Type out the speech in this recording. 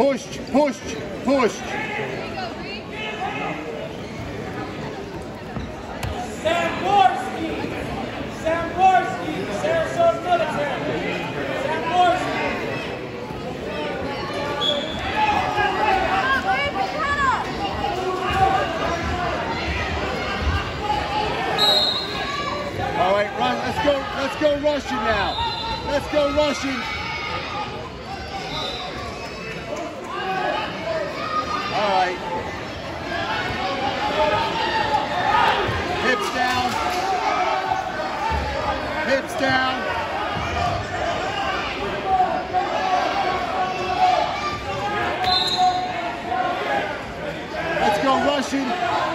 Push, push, push. Samborski! Samborski! Sarasota Military! Samborski! All right, run. Let's go. Let's go Russian now. Let's go Russian. hips down. Let's go Russian.